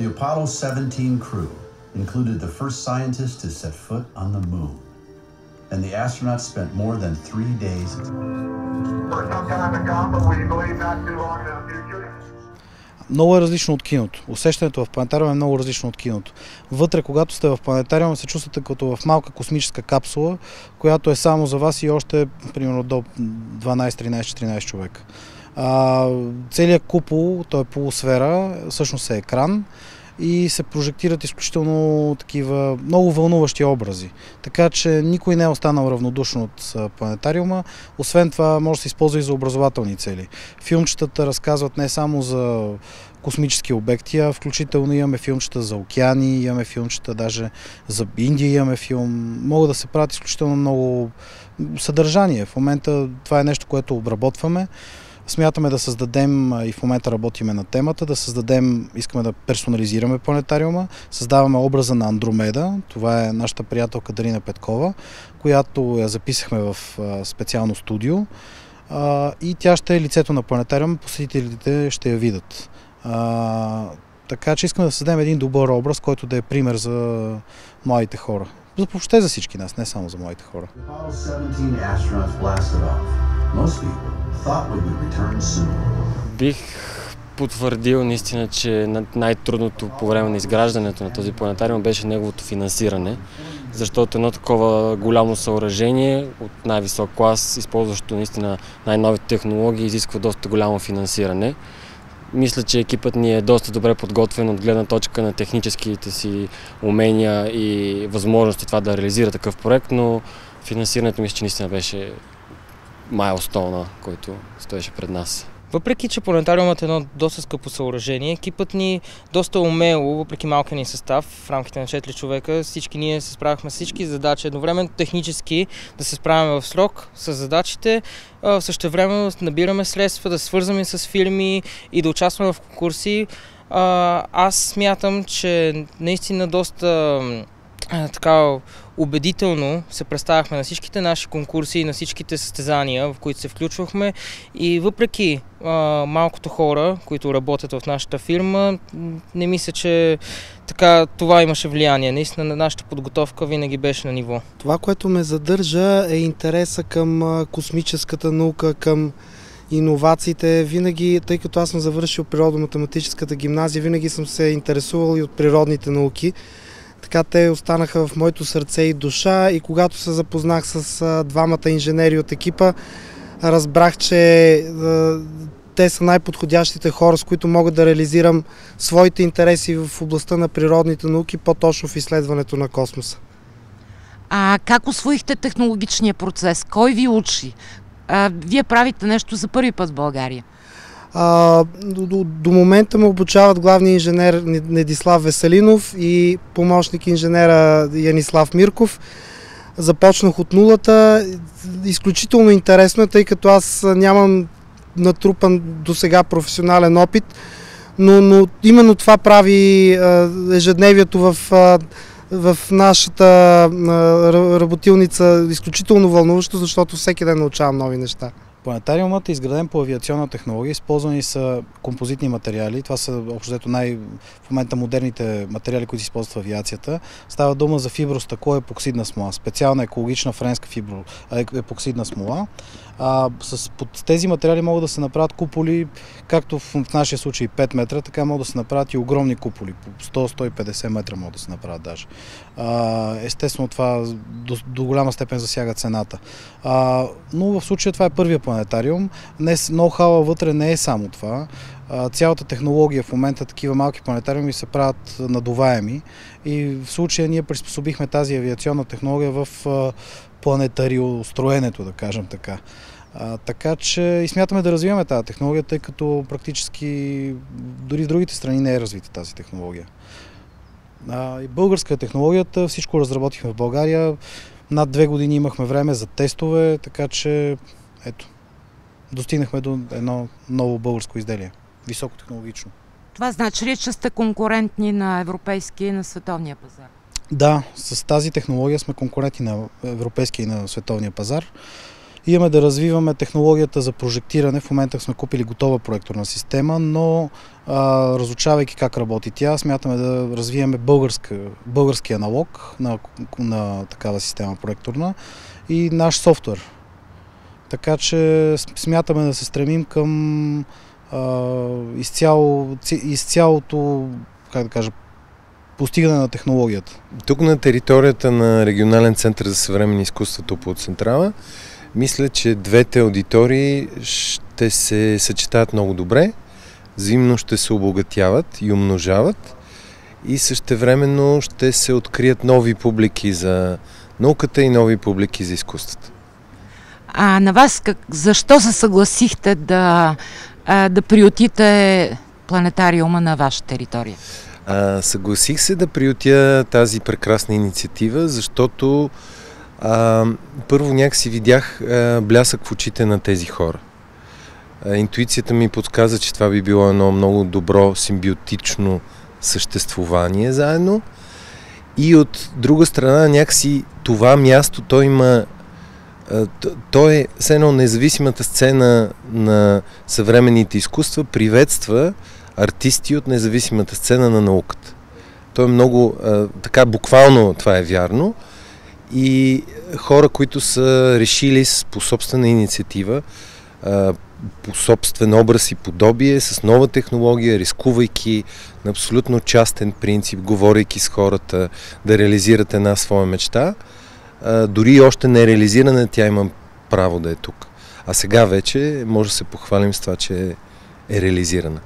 The Apollo 17 crew included the first scientists to set foot on the moon. And the astronauts spent more than three days. Много е различно от киното. Усещането в планетариума е много различно от киното. Вътре, когато сте в планетариума, се чувствате като в малка космическа капсула, която е само за вас и още примерно до 12, 13, 14 човека. Целият купол, той е полусфера, всъщност е екран и се прожектират изключително такива много вълнуващи образи. Така че никой не е останал равнодушен от планетариума. Освен това може да се използва и за образователни цели. Филмчетата разказват не само за космически обекти, а включително имаме филмчета за океани, имаме филмчета даже за Индия имаме филм. Могат да се правят изключително много съдържание. В момента това е нещо, което обработваме. Смятаме да създадем, и в момента работиме на темата, да създадем, искаме да персонализираме планетариума, създаваме образа на Андромеда, това е нашата приятелка Дарина Петкова, която я записахме в специално студио и тя ще е лицето на планетариума, посетителите ще я видят. така че искаме да създадем един добър образ, който да е пример за младите хора. Въобще за всички нас, не само за младите хора. Бих потвърдил наистина, че най-трудното по време на изграждането на този планетариум беше неговото финансиране, защото едно такова голямо съоръжение от най-висок клас, използващо наистина най-новите технологии, изисква доста голямо финансиране. Мисля, че екипът ни е доста добре подготвен от гледна точка на техническите си умения и възможности това да реализира такъв проект, но финансирането мисля, че наистина беше майлстоуна, който стоеше пред нас. Въпреки, че планетариумът е едно доста скъпо съоръжение, екипът ни доста умело, въпреки малкия ни състав, в рамките на 4 човека, всички ние се справяхме с всички задачи. Едновременно технически да се справяме в срок с задачите, също време набираме средства, да се свързваме с фирми и да участваме в конкурси. Аз смятам, че наистина доста така убедително се представяхме на всичките наши конкурси и на всичките състезания, в които се включвахме и въпреки а, малкото хора, които работят в нашата фирма, не мисля, че така това имаше влияние. Наистина на нашата подготовка винаги беше на ниво. Това, което ме задържа е интереса към космическата наука, към иновациите. Винаги, тъй като аз съм завършил природо-математическата гимназия, винаги съм се интересувал и от природните науки. Така те останаха в моето сърце и душа и когато се запознах с двамата инженери от екипа, разбрах, че те са най-подходящите хора, с които мога да реализирам своите интереси в областта на природните науки, по-точно в изследването на космоса. А как освоихте технологичния процес? Кой ви учи? А, вие правите нещо за първи път в България. А, до, до, момента ме обучават главния инженер Недислав Веселинов и помощник инженера Янислав Мирков. Започнах от нулата. Изключително интересно е, тъй като аз нямам натрупан до сега професионален опит, но, но именно това прави а, ежедневието в, а, в нашата а, работилница изключително вълнуващо, защото всеки ден научавам нови неща. Планетариумът е изграден по авиационна технология, използвани са композитни материали. Това са общо най- в момента модерните материали, които се използват в авиацията. Става дума за фибростъкло епоксидна смола, специална екологична френска фибро, епоксидна смола. А, с, под тези материали могат да се направят куполи, както в, в нашия случай 5 метра, така могат да се направят и огромни куполи, по 100-150 метра могат да се направят даже. А, естествено това до, до голяма степен засяга цената. А, но в случая това е първия планетариум. Ноу-хауа вътре не е само това. Цялата технология в момента такива малки планетариуми се правят надуваеми и в случая ние приспособихме тази авиационна технология в планетариостроенето, да кажем така. А, така че и смятаме да развиваме тази технология, тъй като практически дори в другите страни не е развита тази технология. А, и българска е технологията, всичко разработихме в България. Над две години имахме време за тестове, така че ето, достигнахме до едно ново българско изделие, високотехнологично. Това значи ли, че сте конкурентни на европейския и на световния пазар? Да, с тази технология сме конкуренти на европейския и на световния пазар. Имаме да развиваме технологията за прожектиране. В момента сме купили готова проекторна система, но а, разучавайки как работи тя, смятаме да развиеме българска, български аналог на, на такава система проекторна и наш софтуер. Така че смятаме да се стремим към а, изцяло, изцялото, как да кажа, постигане на технологията. Тук на територията на Регионален център за съвременни изкуства по Централа, мисля, че двете аудитории ще се съчетаят много добре, взаимно ще се обогатяват и умножават и същевременно ще се открият нови публики за науката и нови публики за изкуствата. А на вас как, защо се съгласихте да, да приютите планетариума на ваша територия? А, съгласих се да приютя тази прекрасна инициатива, защото а, първо някакси видях а, блясък в очите на тези хора. А, интуицията ми подсказа, че това би било едно много добро симбиотично съществувание заедно. И от друга страна, някакси това място, то има той е все едно независимата сцена на съвременните изкуства приветства артисти от независимата сцена на науката. Той е много, така буквално това е вярно. И хора, които са решили по собствена инициатива, по собствен образ и подобие, с нова технология, рискувайки на абсолютно частен принцип, говорейки с хората да реализират една своя мечта, а, дори още не реализирана, тя има право да е тук. А сега вече може да се похвалим с това, че е реализирана.